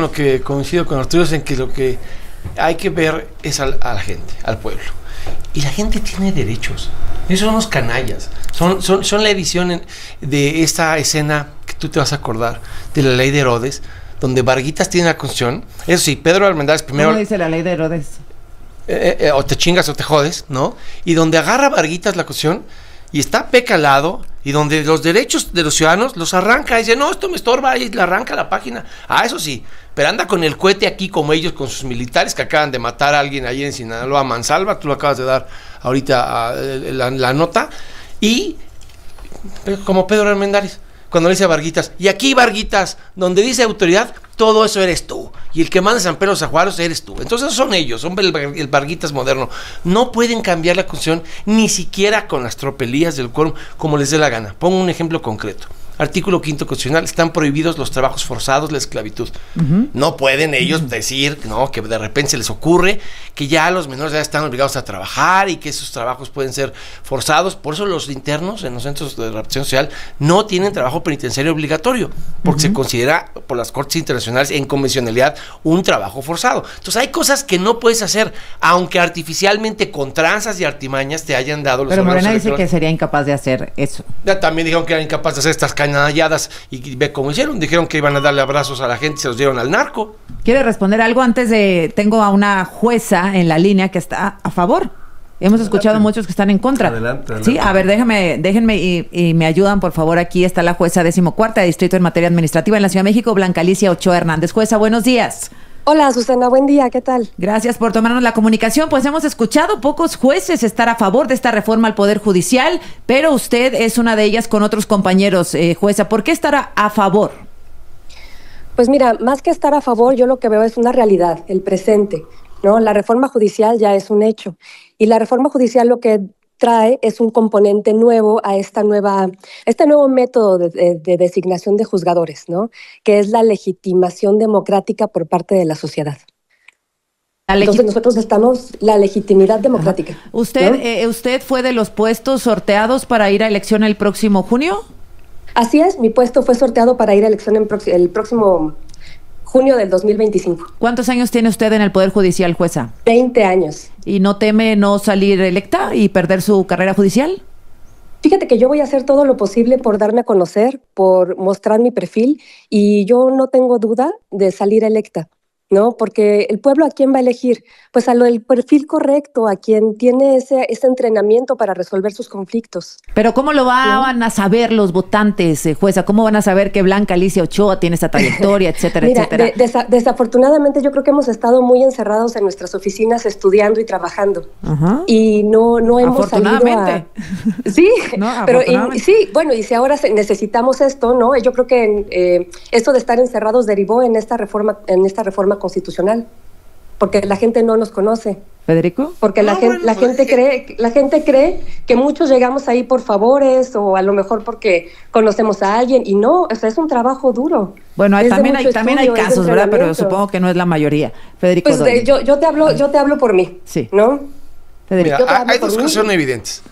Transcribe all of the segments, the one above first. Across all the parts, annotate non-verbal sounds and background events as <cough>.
Lo que coincido con Arturo es en que lo que hay que ver es a la gente, al pueblo. Y la gente tiene derechos. Esos son unos canallas. Son, son, son la edición de esta escena que tú te vas a acordar, de la ley de Herodes, donde Varguitas tiene la constitución. Eso sí, Pedro Armendáriz primero. ¿Cómo dice la ley de Herodes? Eh, eh, o te chingas o te jodes, ¿no? Y donde agarra Varguitas la constitución y está pecalado y donde los derechos de los ciudadanos los arranca. Y dice, no, esto me estorba y le arranca la página. Ah, eso sí, pero anda con el cohete aquí como ellos, con sus militares que acaban de matar a alguien allí en Sinaloa, Mansalva, tú lo acabas de dar ahorita ah, la, la, nota. Y como Pedro Armendáriz, cuando le dice a Varguitas, y aquí Varguitas, donde dice autoridad, todo eso eres tú. Y el que manda San Pedro Zajuaros eres tú. Entonces son ellos, son el, el Varguitas moderno. No pueden cambiar la constitución ni siquiera con las tropelías del quórum como les dé la gana. Pongo un ejemplo concreto. Artículo quinto constitucional, están prohibidos los trabajos forzados, la esclavitud. Uh -huh. No pueden ellos uh -huh. decir, no, que de repente se les ocurre que ya los menores ya están obligados a trabajar y que esos trabajos pueden ser forzados. Por eso los internos en los centros de represión social no tienen trabajo penitenciario obligatorio, porque uh -huh. se considera por las cortes internacionales en convencionalidad un trabajo forzado. Entonces hay cosas que no puedes hacer, aunque artificialmente con tranzas y artimañas te hayan dado los Pero Morena dice que sería incapaz de hacer eso. Ya también dijeron que era incapaz de hacer estas cañas y ve cómo hicieron. Dijeron que iban a darle abrazos a la gente y se los dieron al narco. ¿Quiere responder algo antes de... Tengo a una jueza en la línea que está a favor. Hemos adelante. escuchado muchos que están en contra. Adelante, adelante. Sí, a ver, déjame, déjenme y, y, me ayudan, por favor. Aquí está la jueza decimocuarta de Distrito en Materia Administrativa en la Ciudad de México, Blanca Alicia Ochoa Hernández. Jueza, buenos días. Hola Susana, buen día, ¿qué tal? Gracias por tomarnos la comunicación. Pues hemos escuchado pocos jueces estar a favor de esta reforma al Poder Judicial, pero usted es una de ellas con otros compañeros, eh, jueza. ¿Por qué estará a favor? Pues mira, más que estar a favor, yo lo que veo es una realidad, el presente. ¿no? La reforma judicial ya es un hecho. Y la reforma judicial lo que trae es un componente nuevo a esta nueva, este nuevo método de, de, de, designación de juzgadores, ¿no? que es la legitimación democrática por parte de la sociedad. La Entonces nosotros estamos la legitimidad democrática. Ajá. ¿Usted, ¿no? eh, ¿Usted fue de los puestos sorteados para ir a elección el próximo junio? Así es, mi puesto fue sorteado para ir a elección en el próximo junio del 2025. ¿Cuántos años tiene usted en el Poder Judicial, jueza? 20 años. ¿Y no teme no salir electa y perder su carrera judicial? Fíjate que yo voy a hacer todo lo posible por darme a conocer, por mostrar mi perfil y yo no tengo duda de salir electa. ¿No? Porque el pueblo a quién va a elegir? Pues a lo del perfil correcto, a quien tiene ese, ese entrenamiento para resolver sus conflictos. Pero ¿cómo lo van ¿no? a saber los votantes, eh, jueza? ¿Cómo van a saber que Blanca Alicia Ochoa tiene esa trayectoria, <laughs> etcétera, Mira, etcétera? De, desa desafortunadamente yo creo que hemos estado muy encerrados en nuestras oficinas estudiando y trabajando. -huh. Y no, no hemos afortunadamente. salido a... <laughs> Sí, <laughs> no, pero y, sí, bueno, y si ahora necesitamos esto, ¿no? Yo creo que eh, esto de estar encerrados derivó en esta reforma, en esta reforma constitucional, porque la gente no nos conoce. Federico. Porque la, No, gente, bueno, la gente cree, la gente cree que muchos llegamos ahí por favores o a lo mejor porque conocemos a alguien y no, o sea, es un trabajo duro. Bueno, hay- también hay, también hay estudio, casos, ¿verdad? Pero supongo que no es la mayoría. Federico. Pues eh, yo, yo te hablo, yo te hablo por mí, Sí. ¿no? Federico. Mira, hay, dos cosas que son evidentes.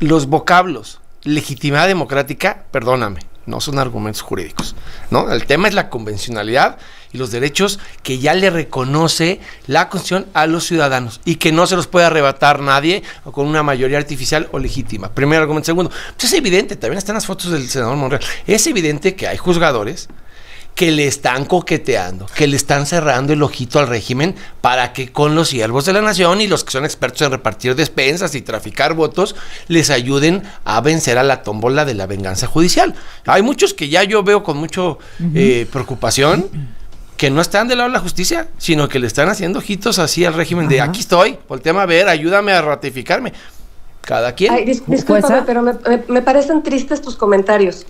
Los vocablos, legitimidad democrática, perdóname, no son argumentos jurídicos. ¿no? El tema es la convencionalidad y los derechos que ya le reconoce la Constitución a los ciudadanos y que no se los puede arrebatar nadie o con una mayoría artificial o legítima. Primer argumento. Segundo, pues es evidente, también están las fotos del senador Monreal, es evidente que hay juzgadores que le están coqueteando, que le están cerrando el ojito al régimen para que con los siervos de la nación y los que son expertos en repartir despensas y traficar votos les ayuden a vencer a la tómbola de la venganza judicial. Hay muchos que ya yo veo con mucha eh, preocupación que no están del lado de la justicia, sino que le están haciendo ojitos así al régimen de Ajá. aquí estoy, volteame a ver, ayúdame a ratificarme. Cada quien. Ay, discúlpame, pero me, me- me parecen tristes tus comentarios.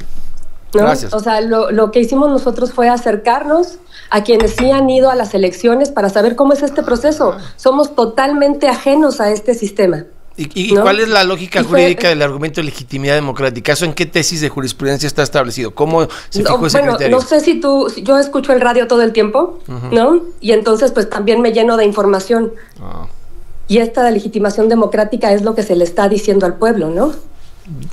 ¿no? Gracias. O sea, lo, lo que hicimos nosotros fue acercarnos a quienes sí han ido a las elecciones para saber cómo es este proceso. Somos totalmente ajenos a este sistema. ¿Y, y- ¿no? cuál es la lógica fue- jurídica del argumento de legitimidad democrática? ¿Eso en qué tesis de jurisprudencia está establecido? ¿Cómo se No, fijó ese bueno, criterio? no sé si tú, yo escucho el radio todo el tiempo, ¿no? Y entonces pues también me lleno de información. Ah, Y esta legitimación democrática es lo que se le está diciendo al pueblo, ¿no?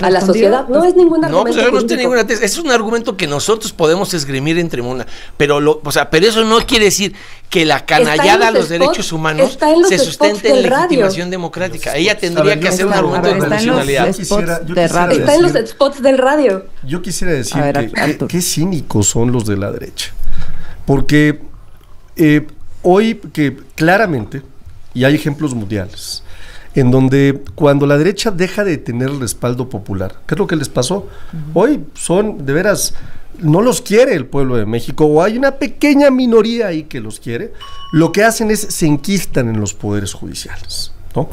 A la sociedad. No es ningún argumento. No, pues no ninguna Es un argumento que nosotros podemos esgrimir entre una. Pero, lo, o sea, pero eso no quiere decir que la canallada a los derechos humanos se sustente en legitimación democrática. Ella tendría que hacer un argumento de condicionalidad. Está en los spots del radio. Yo quisiera decir que qué cínicos son los de la derecha. Porque eh, hoy que claramente, y hay ejemplos mundiales, en donde cuando la derecha deja de tener el respaldo popular, ¿qué es lo que les pasó? Hoy son, de veras, no los quiere el pueblo de México, o hay una pequeña minoría ahí que los quiere, lo que hacen es se enquistan en los poderes judiciales. ¿no?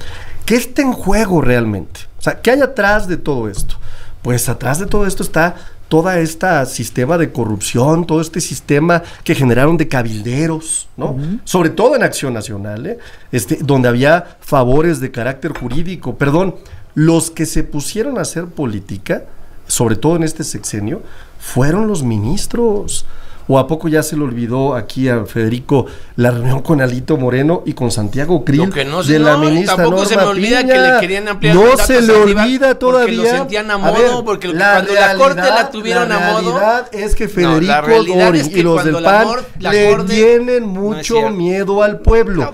¿Qué está en juego realmente? O sea, ¿qué hay atrás de todo esto? Pues atrás de todo esto está todo este sistema de corrupción, todo este sistema que generaron de cabilderos, ¿no? Sobre todo en Acción Nacional, ¿eh? este, donde había favores de carácter jurídico. Perdón, los que se pusieron a hacer política, sobre todo en este sexenio, fueron los ministros. ¿O a poco ya se le olvidó aquí a Federico la reunión con Alito Moreno y con Santiago Krill no, de la ministra tampoco se me olvida que le querían ampliar No se le olvida todavía. Porque lo sentían a modo, porque cuando la corte la tuvieron a modo. La realidad es que Federico Dorin y los del PAN le tienen mucho miedo al pueblo.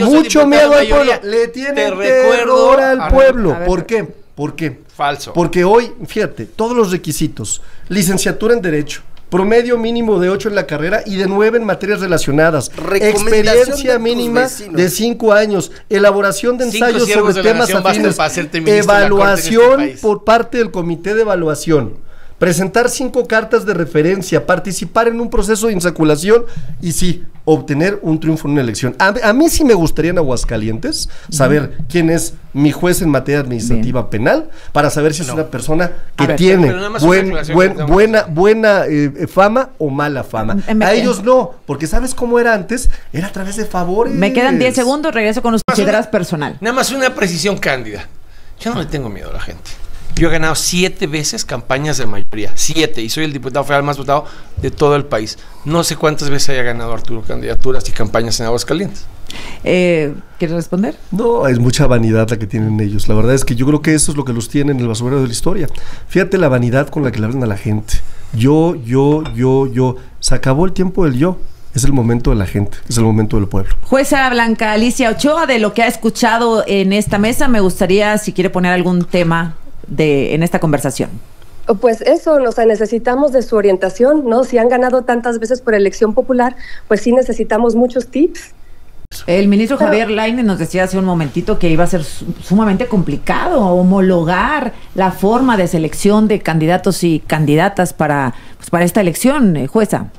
mucho miedo al pueblo. Le tienen terror al pueblo. ¿Por qué? ¿Por qué? Falso. Porque hoy, fíjate, todos los requisitos, licenciatura en Derecho, promedio mínimo de 8 en la carrera y de 9 en materias relacionadas. Experiencia mínima de 5 años. Elaboración de ensayos sobre temas afines. Evaluación por parte del comité de evaluación presentar cinco cartas de referencia, participar en un proceso de insaculación y sí, obtener un triunfo en una elección. A, mí sí me gustaría en Aguascalientes saber quién es mi juez en materia administrativa penal para saber si es una persona que tiene buena, buena eh, fama o mala fama. a ellos no, porque ¿sabes cómo era antes? Era a través de favores. Me quedan 10 segundos, regreso con los consideras personal. Nada más una precisión cándida. Yo no le tengo miedo a la gente. Yo he ganado siete veces campañas de mayoría, siete, y soy el diputado federal más votado de todo el país. No sé cuántas veces haya ganado Arturo candidaturas y campañas en Aguascalientes. Eh, ¿Quieres responder? No, es mucha vanidad la que tienen ellos. La verdad es que yo creo que eso es lo que los tiene en el basurero de la historia. Fíjate la vanidad con la que le hablan a la gente. Yo, yo, yo, yo. Se acabó el tiempo del yo es el momento de la gente, es el momento del pueblo. Jueza Blanca Alicia Ochoa, de lo que ha escuchado en esta mesa, me gustaría si quiere poner algún tema de, en esta conversación? Pues eso, o sea, necesitamos de su orientación, ¿no? Si han ganado tantas veces por elección popular, pues sí necesitamos muchos tips. El ministro Javier Laine nos decía hace un momentito que iba a ser sumamente complicado homologar la forma de selección de candidatos y candidatas para, pues para esta elección, eh, jueza.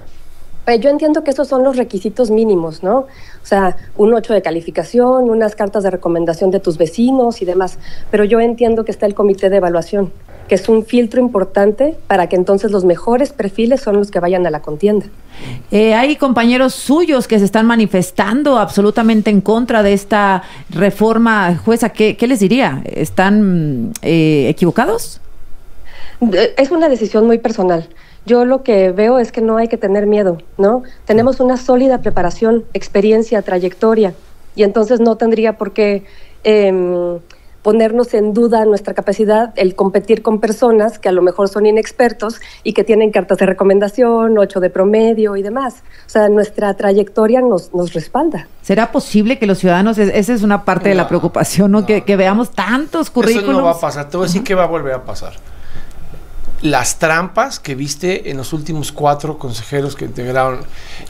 Pues yo entiendo que esos son los requisitos mínimos, ¿no? O sea, un 8 de calificación, unas cartas de recomendación de tus vecinos y demás. Pero yo entiendo que está el comité de evaluación, que es un filtro importante para que entonces los mejores perfiles son los que vayan a la contienda. Eh, hay compañeros suyos que se están manifestando absolutamente en contra de esta reforma. Jueza, ¿qué, les diría? ¿Están eh, equivocados? Es una decisión muy personal. Yo lo que veo es que no hay que tener miedo, ¿no? Tenemos una sólida preparación, experiencia, trayectoria, y entonces no tendría por qué em, ponernos en duda nuestra capacidad el competir con personas que a lo mejor son inexpertos y que tienen cartas de recomendación, ocho de promedio y demás. O sea, nuestra trayectoria nos, nos respalda. ¿Será posible que los ciudadanos, esa es una parte de la preocupación, ¿no? Que, veamos tantos currículos? Eso no va a pasar, te voy a decir que va a volver a pasar las trampas que viste en los últimos cuatro consejeros que integraron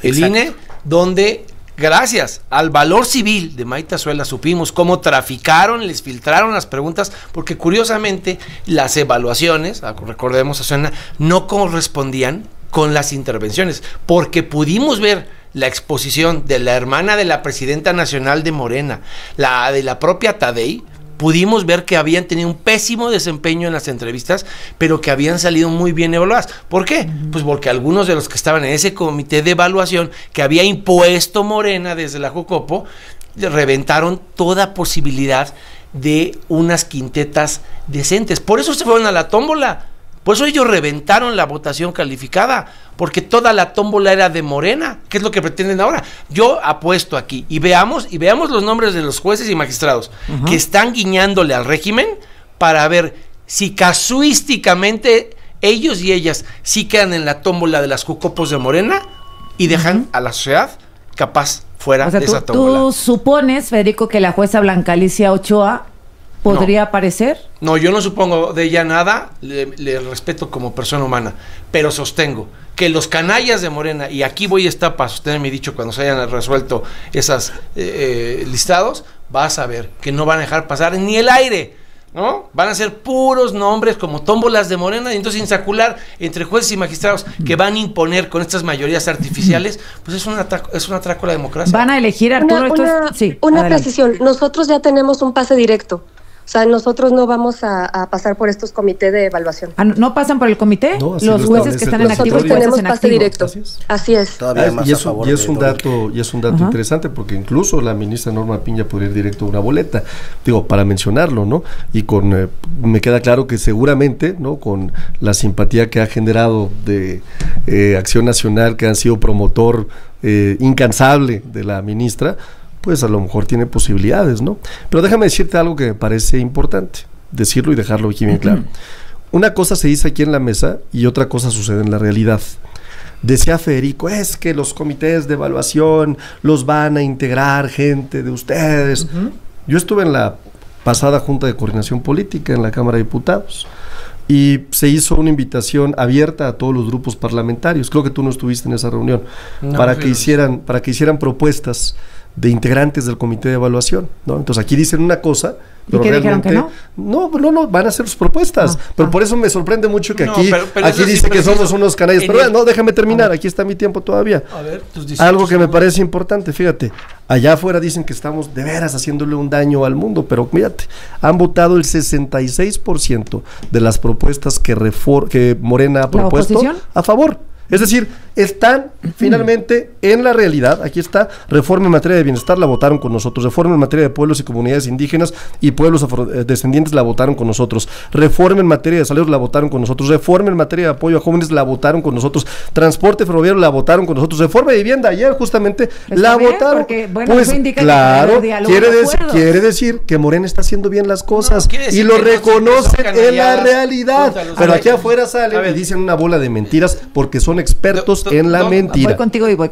el INE, donde gracias al valor civil de Maita Suela supimos cómo traficaron, les filtraron las preguntas, porque curiosamente las evaluaciones, recordemos, Suena, no correspondían con las intervenciones, porque pudimos ver la exposición de la hermana de la presidenta nacional de Morena, la de la propia Tadei, pudimos ver que habían tenido un pésimo desempeño en las entrevistas, pero que habían salido muy bien evaluadas. ¿Por qué? Pues porque algunos de los que estaban en ese comité de evaluación que había impuesto Morena desde la Jocopo, reventaron toda posibilidad de unas quintetas decentes. Por eso se fueron a la tómbola. Por eso ellos reventaron la votación calificada, porque toda la tómbola era de Morena, que es lo que pretenden ahora. Yo apuesto aquí y veamos y veamos los nombres de los jueces y magistrados que están guiñándole al régimen para ver si casuísticamente ellos y ellas sí quedan en la tómbola de las cucopos de Morena y dejan a la sociedad capaz fuera de esa tómbola. ¿Tú supones, Federico, que la jueza Blanca Alicia Ochoa podría aparecer? No, yo no supongo de ella nada, le, respeto como persona humana, pero sostengo que los canallas de Morena, y aquí voy a estar para sostener mi dicho cuando se hayan resuelto esos eh, eh, listados, vas a ver que no van a dejar pasar ni el aire ¿no? Van a ser puros nombres como tómbolas de Morena, y entonces insacular entre jueces y magistrados que van a imponer con estas mayorías artificiales, pues es un atraco, es un atraco a la democracia. Van a elegir Arturo. Una, sí, una precisión, nosotros ya tenemos un pase directo. O sea, nosotros no vamos a, pasar por estos comités de evaluación. Ah, ¿No pasan por el comité? los jueces que están en activo Nosotros tenemos pase directo. Así es. y, es un dato, y es un dato interesante porque incluso la ministra Norma Piña podría ir directo a una boleta, digo, para mencionarlo, ¿no? Y con, eh, me queda claro que seguramente, ¿no? Con la simpatía que ha generado de eh, Acción Nacional, que han sido promotor eh, incansable de la ministra, pues a lo mejor tiene posibilidades, ¿no? Pero déjame decirte algo que me parece importante, decirlo y dejarlo aquí bien claro. Una cosa se dice aquí en la mesa y otra cosa sucede en la realidad. Decía Federico, es que los comités de evaluación los van a integrar gente de ustedes. Yo estuve en la pasada Junta de Coordinación Política en la Cámara de Diputados y se hizo una invitación abierta a todos los grupos parlamentarios. Creo que tú no estuviste en esa reunión para que hicieran para que hicieran propuestas de integrantes del comité de evaluación, ¿no? Entonces aquí dicen una cosa, pero ¿Y realmente no? no? No, no, van a hacer sus propuestas. Ah, pero ah. por eso me sorprende mucho que aquí, aquí dice que somos unos canallas. Pero no, déjame terminar, aquí está mi tiempo todavía. A ver, Algo que me parece importante, fíjate, allá afuera dicen que estamos de veras haciéndole un daño al mundo, pero mírate, han votado el 66% de las propuestas que, que Morena ha propuesto a favor. Es decir, están finalmente en la realidad. Aquí está, reforma en materia de bienestar la votaron con nosotros, reforma en materia de pueblos y comunidades indígenas y pueblos afrodescendientes la votaron con nosotros, reforma en materia de salud la votaron con nosotros, reforma en materia de apoyo a jóvenes la votaron con nosotros, transporte ferroviario la votaron con nosotros, reforma de vivienda ayer justamente la votaron. pues claro, quiere, decir, quiere decir que Morena está haciendo bien las cosas y lo reconoce en la realidad. Pero aquí afuera sale y dicen una bola de mentiras porque son expertos en la mentira. Voy contigo y voy